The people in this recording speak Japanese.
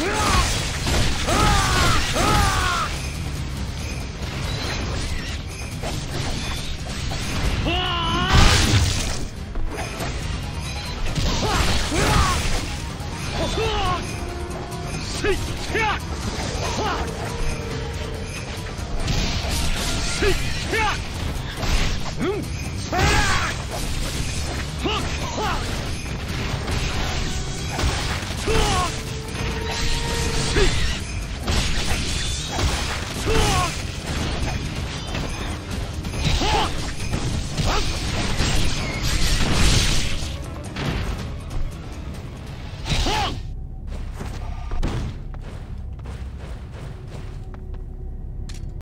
Ugh! うん。